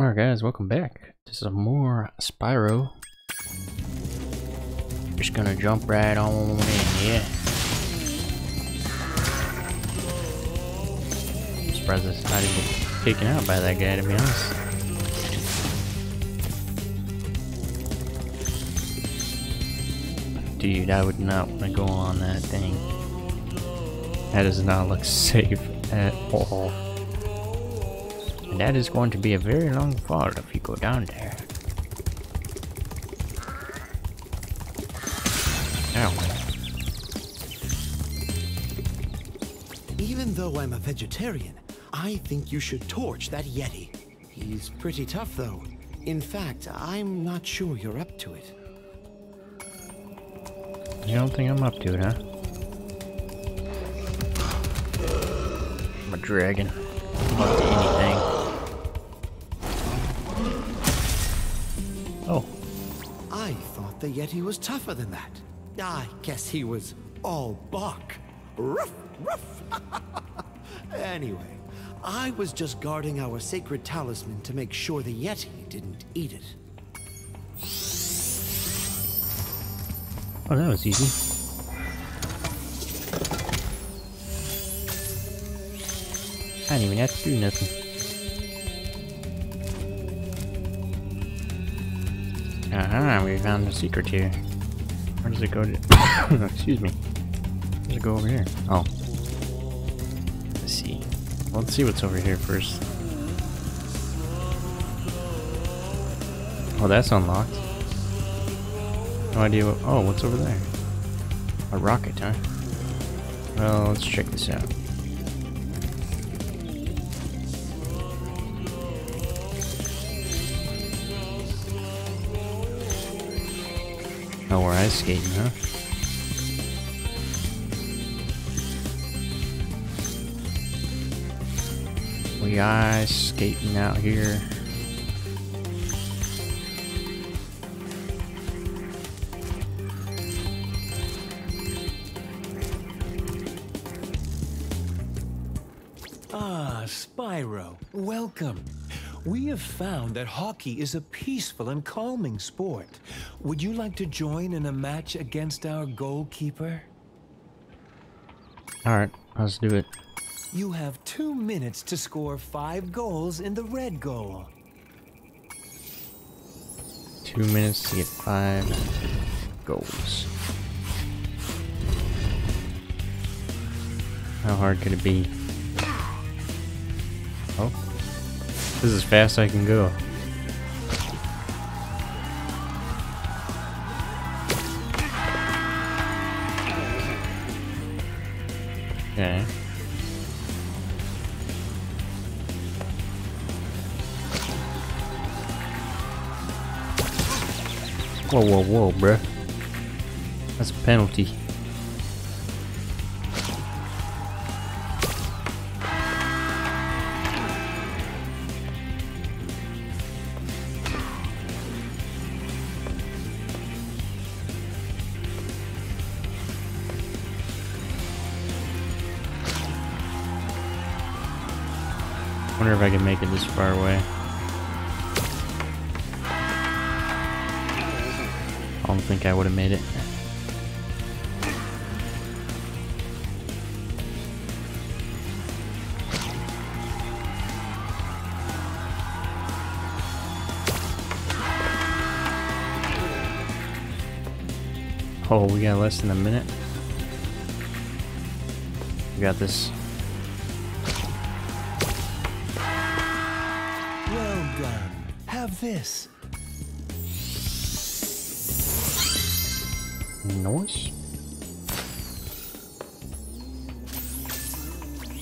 Alright guys, welcome back to some more Spyro. Just gonna jump right on in, yeah. Surprised it's not even taken out by that guy to be honest. Dude, I would not want to go on that thing. That does not look safe at all. And that is going to be a very long fall if you go down there. Ow. Even though I'm a vegetarian, I think you should torch that Yeti. He's pretty tough, though. In fact, I'm not sure you're up to it. You don't think I'm up to it, huh? I'm a dragon. I'm up to anything. The Yeti was tougher than that. I guess he was all bark. Ruff, ruff. anyway, I was just guarding our sacred talisman to make sure the Yeti didn't eat it. oh, that was easy. I didn't even have to do nothing. Aha, we found the secret here. Where does it go to? Excuse me. Where does it go over here? Oh. Let's see. Let's see what's over here first. Oh, that's unlocked. No idea what. Oh, what's over there? A rocket, huh? Well, let's check this out. Oh, we're ice skating, huh? We ice skating out here. Ah, Spyro, welcome. We have found that hockey is a peaceful and calming sport. Would you like to join in a match against our goalkeeper? Alright, let's do it. You have two minutes to score five goals in the red goal. Two minutes to get five goals. How hard could it be? Oh. This is as fast as I can go. Okay. Whoa, whoa, whoa, bruh. That's a penalty. Can make it this far away. I don't think I would have made it. Oh, we got less than a minute. We got this. This. Nice.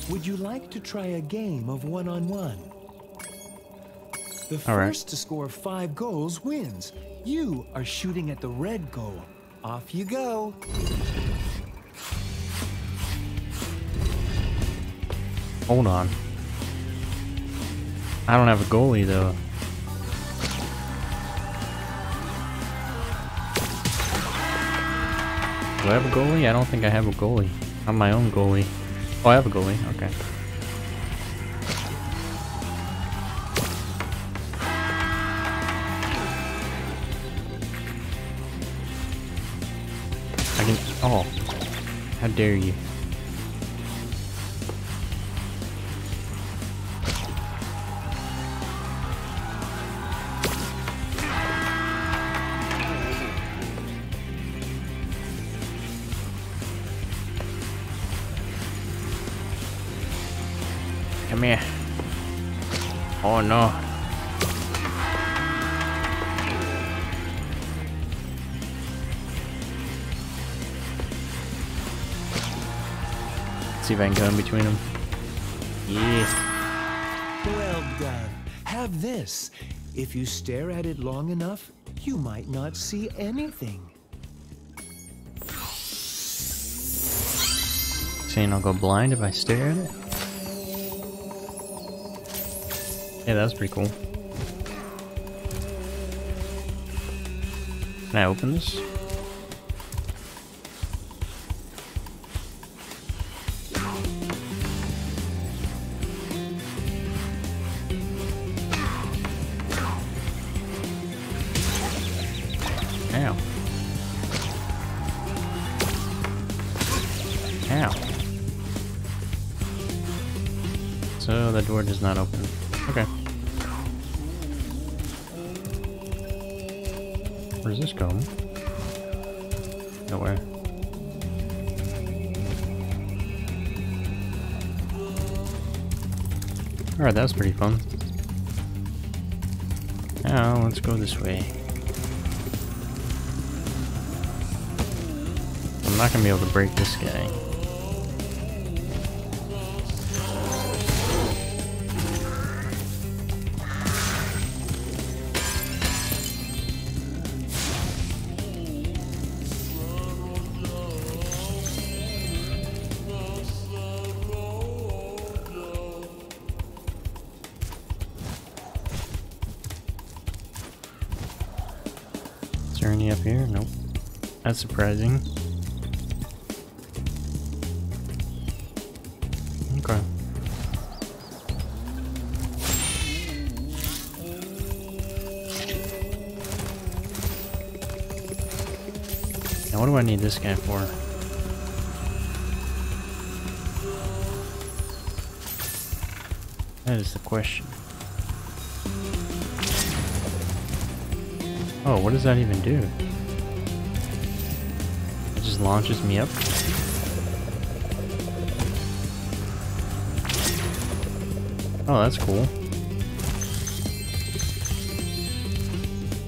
Would you like to try a game of one-on-one? The All right. first to score five goals wins. You are shooting at the red goal. Off you go. Hold on. I don't have a goalie though. Do I have a goalie? I don't think I have a goalie. I'm my own goalie. Oh, I have a goalie. Okay. I can... Oh. How dare you. Come here. Oh no. see if I can go in between them. Yeah. Well done. Have this. If you stare at it long enough, you might not see anything. Saying I'll go blind if I stare at it? Yeah, that's pretty cool. Can I open this? Alright, that was pretty fun. Now, let's go this way. I'm not gonna be able to break this guy. Surprising. Okay. Now what do I need this guy for? That is the question. Oh, what does that even do? Launches me up? Oh, that's cool.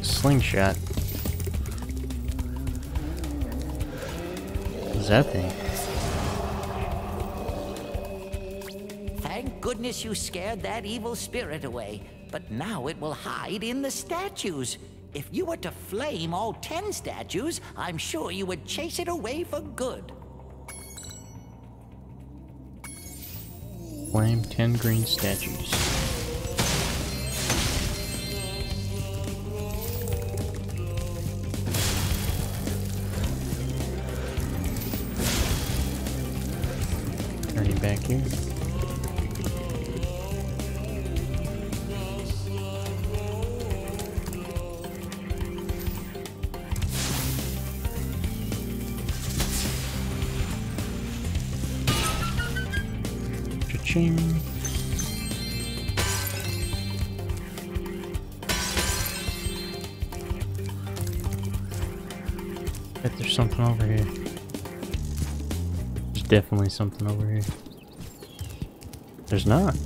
Slingshot. What's that thing? Thank goodness you scared that evil spirit away. But now it will hide in the statues. If you were to flame all ten statues, I'm sure you would chase it away for good. Flame 10 green statues. Cha-ching. Bet there's something over here. There's definitely something over here. There's not.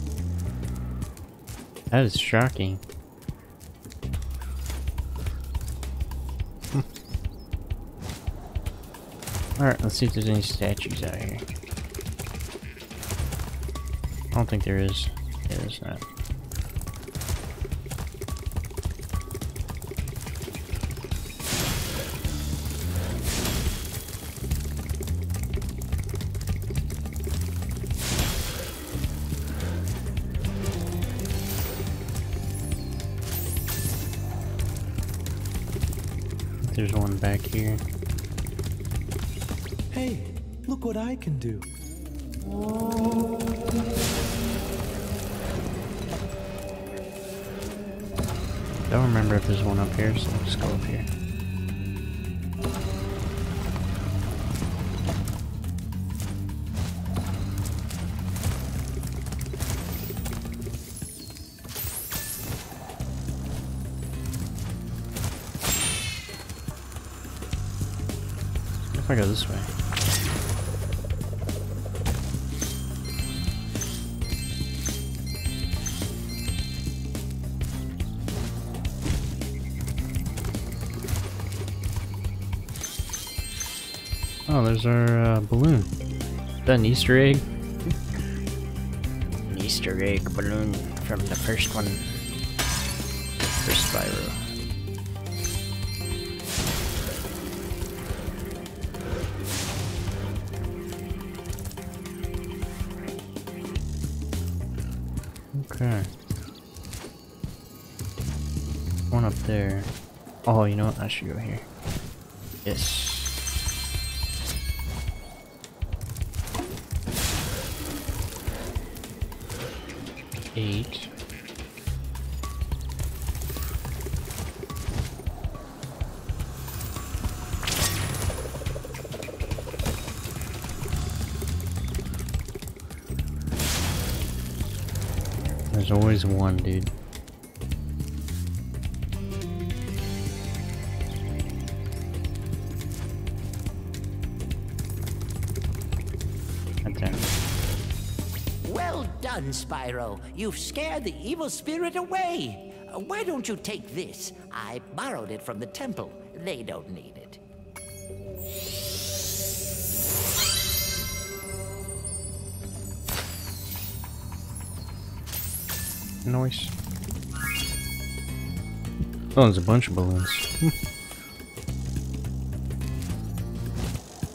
That is shocking. Alright, let's see if there's any statues out here. I don't think there is. Yeah, there's not. There's one back here. Hey, look what I can do. Oh. Don't remember if there's one up here, so let's go up here. If I go this way. There's our uh, balloon. Is that an Easter egg? an Easter egg balloon from the first one. First Spyro. Okay. One up there. Oh, you know what? I should go here. Yes. Eight. There's always one, dude. Done, Spyro. You've scared the evil spirit away. Uh, Why don't you take this? I borrowed it from the temple. They don't need it. Noise. Oh, there's a bunch of balloons.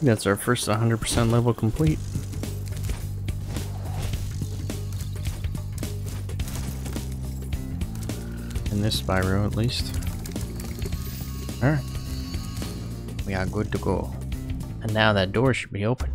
That's our first 100% level complete. In this Spyro, at least. Alright. We are good to go. And now that door should be open.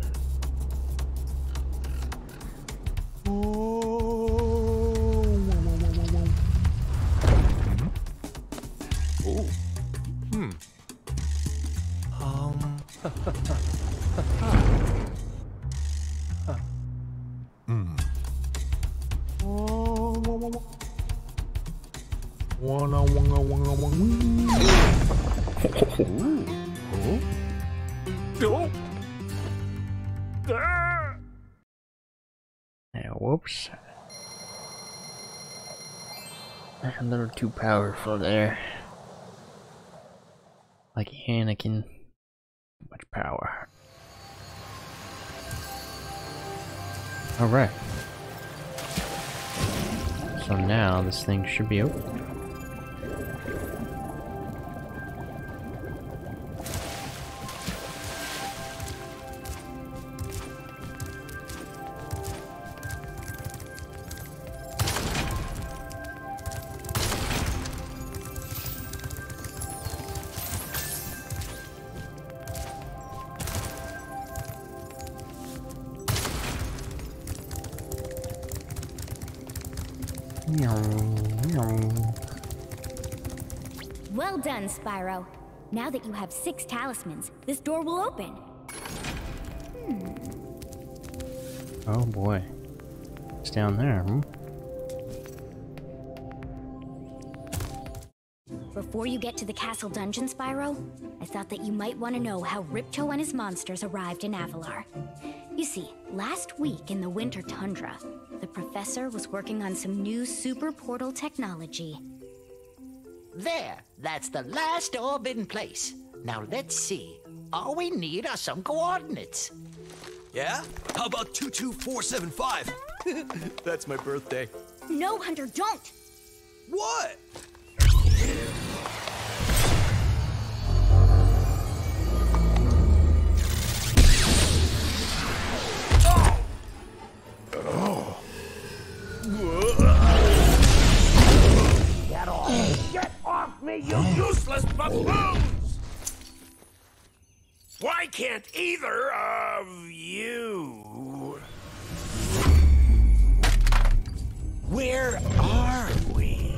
Too powerful there. Like Anakin. Too much power. Alright. So now this thing should be open. Well done, Spyro. Now that you have six talismans, this door will open. Oh boy. It's down there, hmm? Before you get to the castle dungeon, Spyro, I thought that you might want to know how Ripto and his monsters arrived in Avalar. You see, last week in the winter tundra, the professor was working on some new super portal technology. There, that's the last orb in place. Now let's see. All we need are some coordinates. Yeah? How about 22475? That's my birthday. No, Hunter, don't! What? You useless buffoons! Why can't either of you? Where are we?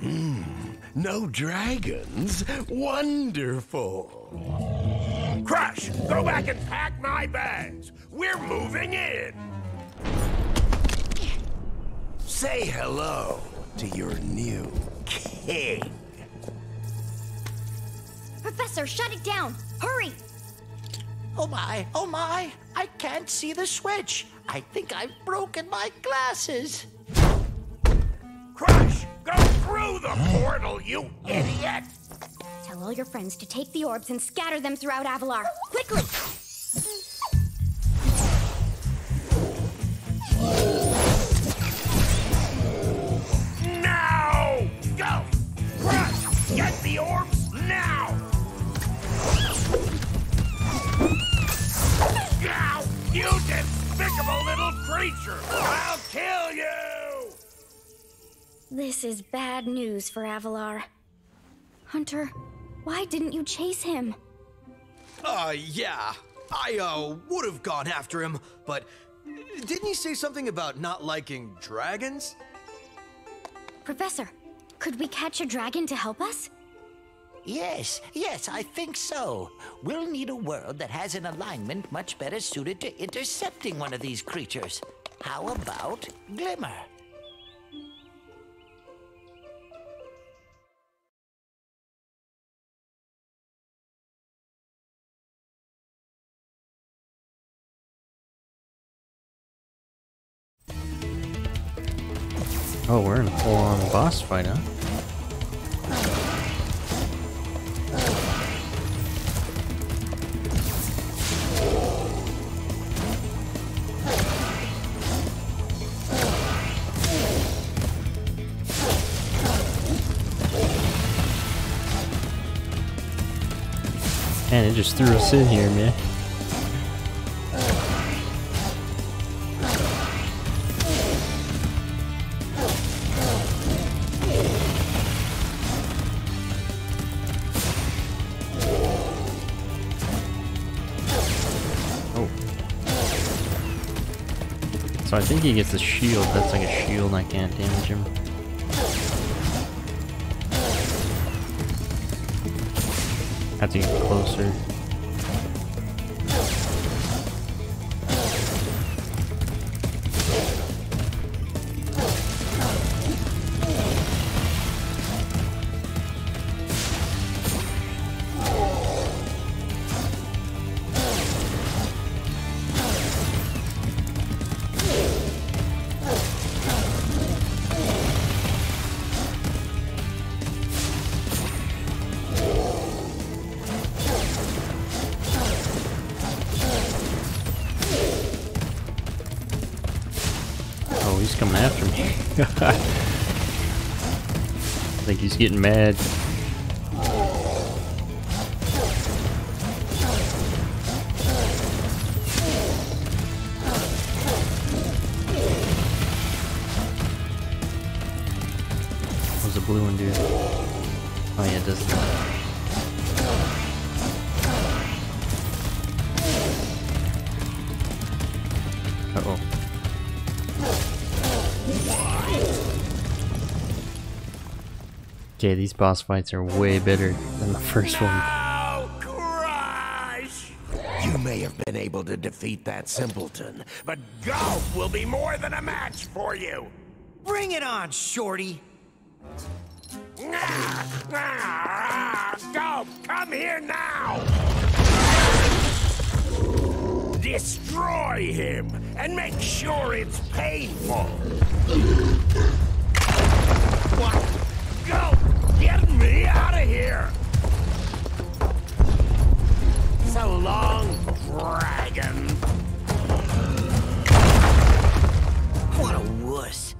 Hmm, no dragons? Wonderful. Crush, go back and pack my bags. We're moving in. Say hello. to your new king. Professor, shut it down! Hurry! Oh my, oh my, I can't see the switch. I think I've broken my glasses. Crush! Go through the portal, you idiot! Tell all your friends to take the orbs and scatter them throughout Avalar. Quickly! Bad news for Avalar. Hunter, why didn't you chase him? Uh, yeah. I, uh, would have gone after him, but didn't he say something about not liking dragons? Professor, could we catch a dragon to help us? Yes, yes, I think so. We'll need a world that has an alignment much better suited to intercepting one of these creatures. How about Glimmer? Oh, we're in a full-on boss fight, huh? Man, it just threw us in here, man. Think he gets a shield. That's like a shield. I can't damage him. Have to get closer. He's getting mad. Okay, these boss fights are way better than the first one. Oh, Crush! You may have been able to defeat that simpleton, but Gulp will be more than a match for you! Bring it on, Shorty! Gulp, come here now! Destroy him and make sure it's painful! What? Go! Get me out of here! So long, dragon! What a wuss.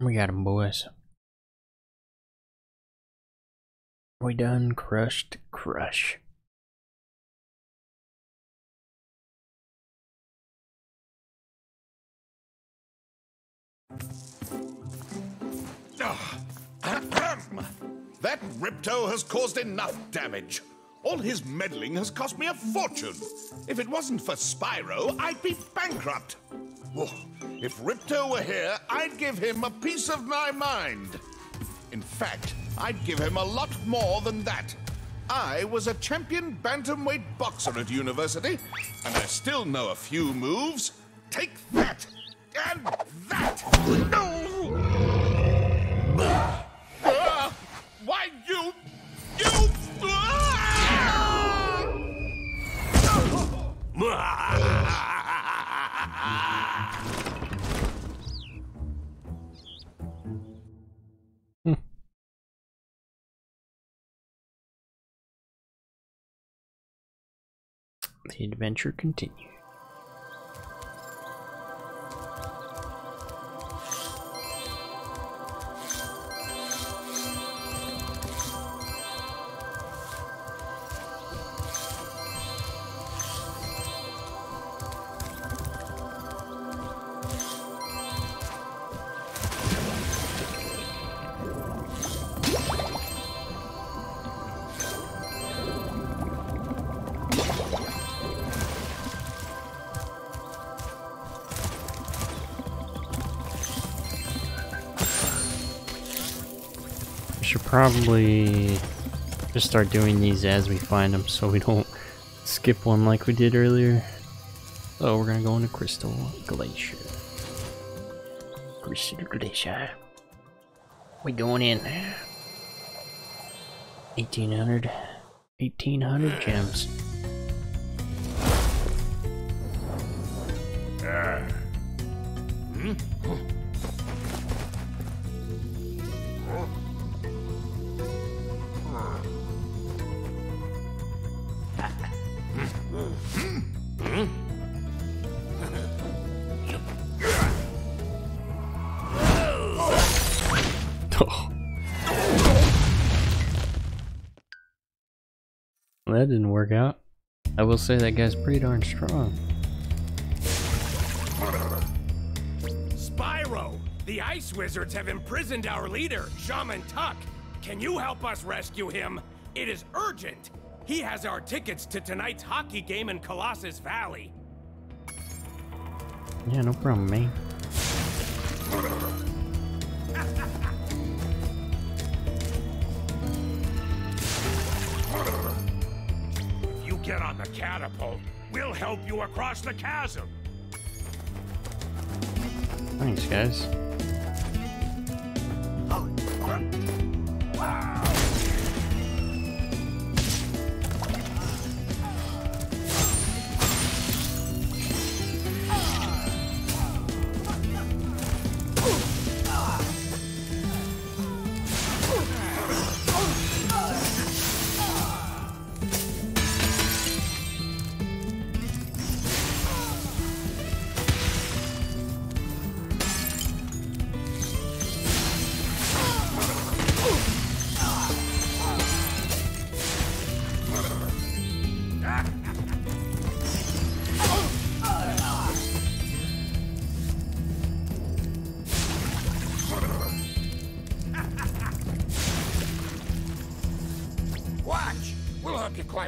We got him, boys. We done crushed crush. Ah, that Ripto has caused enough damage. All his meddling has cost me a fortune. If it wasn't for Spyro, I'd be bankrupt. Oh, if Ripto were here, I'd give him a piece of my mind. In fact, I'd give him a lot more than that. I was a champion bantamweight boxer at university, and I still know a few moves. Take that! And that! No! The adventure continues. Probably just start doing these as we find them so we don't skip one like we did earlier. Oh, we're gonna go into Crystal Glacier. Crystal Glacier. We going in. 1800. 1800 gems. That didn't work out. I will say that guy's pretty darn strong. Spyro! The Ice Wizards have imprisoned our leader, Shaman Tuck. Can you help us rescue him? It is urgent! He has our tickets to tonight's hockey game in Colossus Valley. Yeah, no problem, man. get on the catapult, we'll help you across the chasm. Thanks, guys.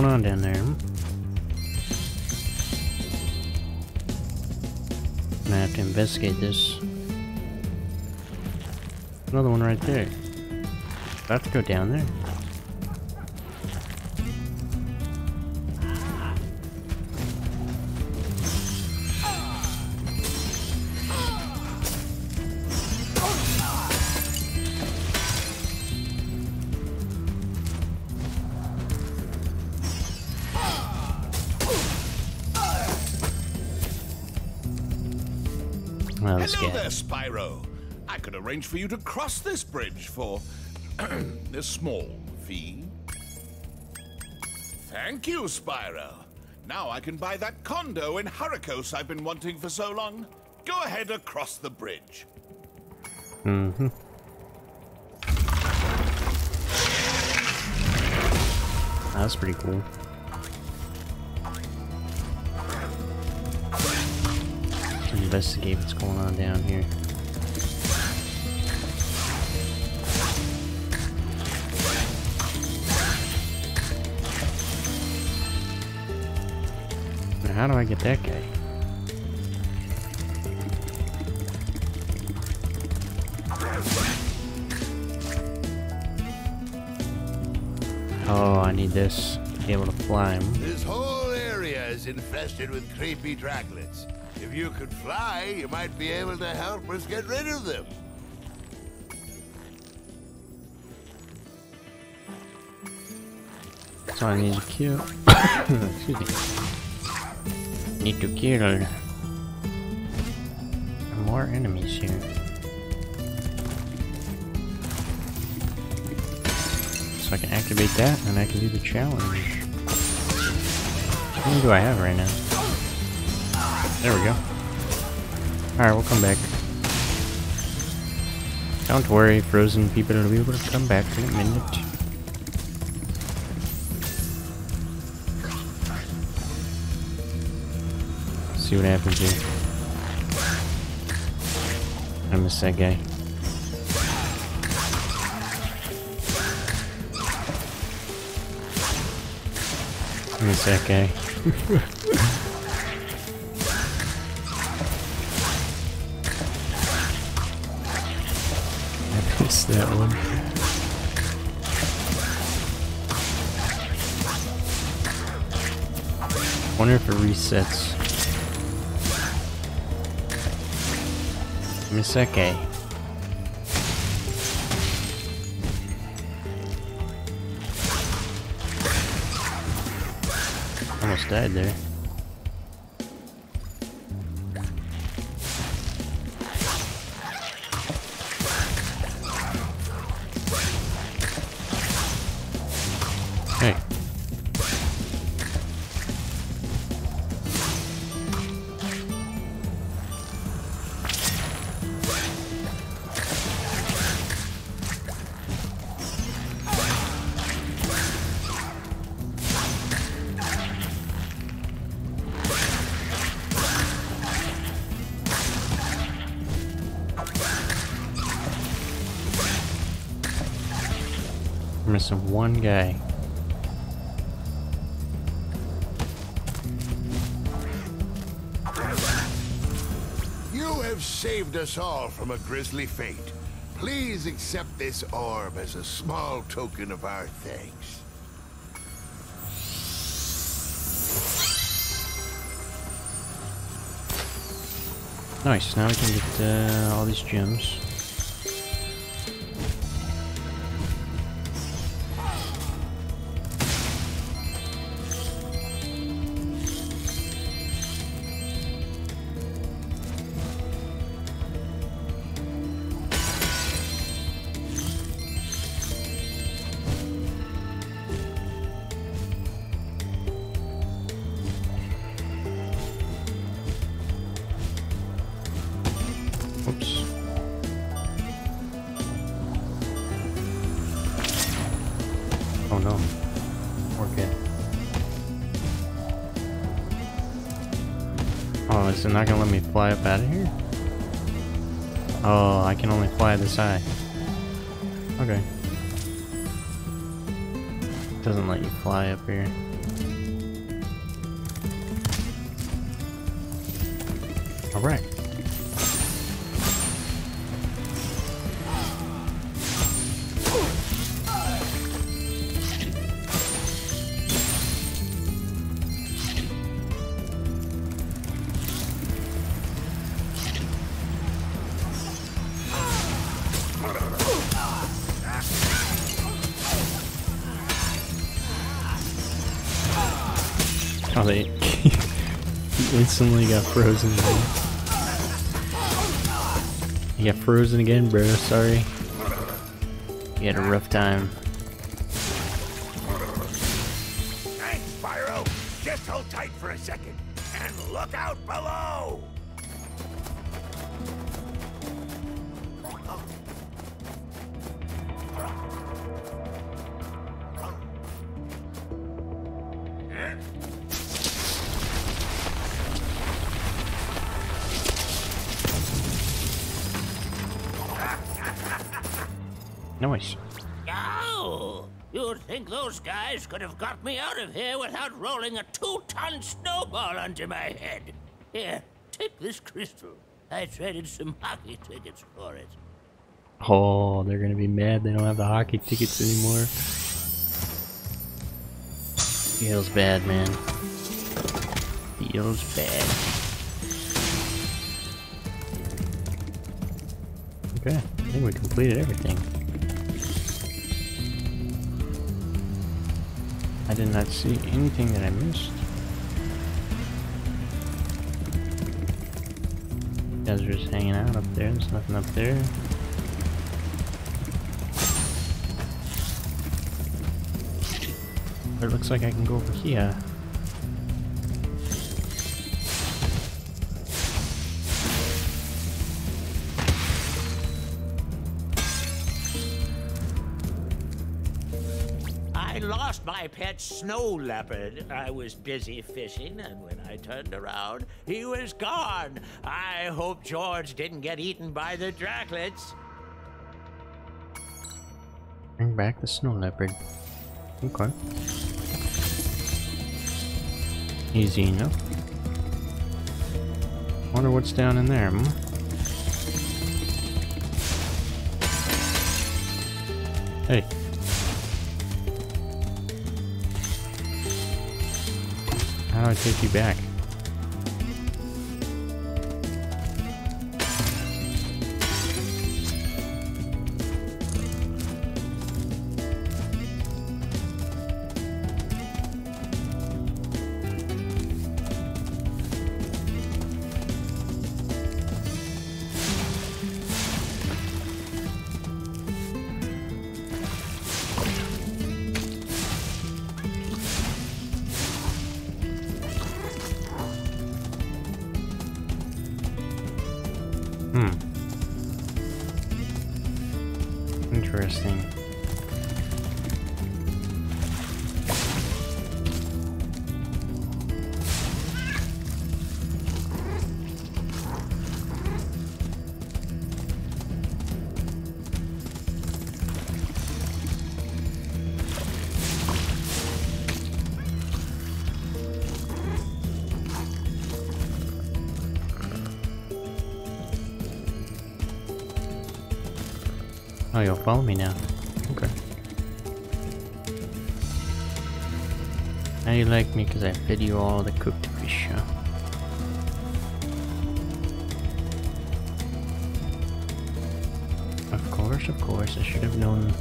going on down there? I'm gonna have to investigate this. Another one right there. Have to go down there? Arrange for you to cross this bridge for a small fee. Thank you, Spyro. Now I can buy that condo in Hurricos I've been wanting for so long. Go ahead across the bridge. Mm-hmm. That's pretty cool. Investigate what's going on down here. How do I get that guy? Oh, I need this to be able to fly him. This whole area is infested with creepy draglets. If you could fly, you might be able to help us get rid of them. So I need to kill. Excuse me. Need to kill more enemies here. So I can activate that, and I can do the challenge. How many do I have right now? There we go. Alright, we'll come back. Don't worry, frozen people will be able to come back in a minute. See what happens here. I miss that guy. I miss that guy. I missed that one. Wonder if it resets. That guy. Almost died there. Us all from a grisly fate. Please accept this orb as a small token of our thanks. Nice, now we can get uh, all these gems. Only Oh, they he instantly got frozen. There. You got frozen again, bro. Sorry. You had a rough time. Could have got me out of here without rolling a two-ton snowball onto my head. Here, take this crystal. I traded some hockey tickets for it. Oh, they're gonna be mad they don't have the hockey tickets anymore. Feels bad, man. Feels bad. Okay, I think we completed everything. Did not see anything that I missed. You guys are just hanging out up there, there's nothing up there. It looks like I can go over here. My pet snow leopard. I was busy fishing, and when I turned around, he was gone. I hope George didn't get eaten by the Draclets. Bring back the snow leopard. Okay. Easy enough. Wonder what's down in there, hmm? Hey. I take you back? Oh, you'll follow me now. Okay. Now you like me because I fed you all the cooked fish, huh? Of course, of course, I should have known.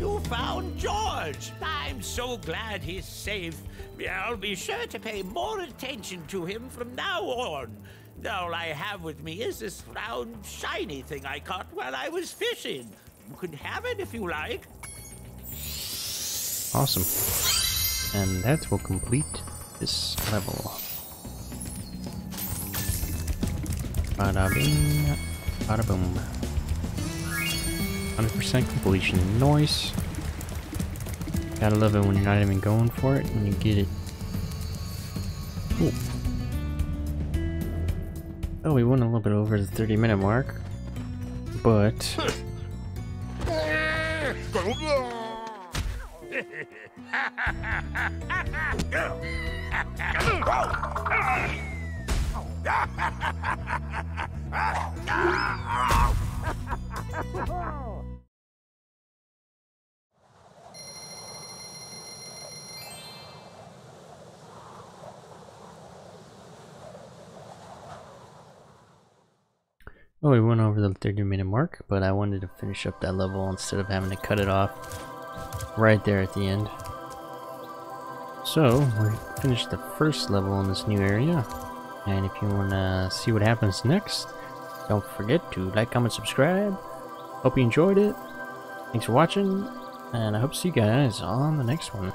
You found George! I'm so glad he's safe. I'll be sure to pay more attention to him from now on. All I have with me is this round, shiny thing I caught while I was fishing. You can have it if you like. Awesome. And that will complete this level. Bada bing, bada boom. 100% completion. Noise. Gotta love it when you're not even going for it and you get it. Cool. Oh, we went a little bit over the 30 minute mark. But. Well, we went over the 30 minute mark, but I wanted to finish up that level instead of having to cut it off right there at the end. So, we finished the first level in this new area. And if you want to see what happens next, don't forget to like, comment, subscribe. Hope you enjoyed it. Thanks for watching, and I hope to see you guys on the next one.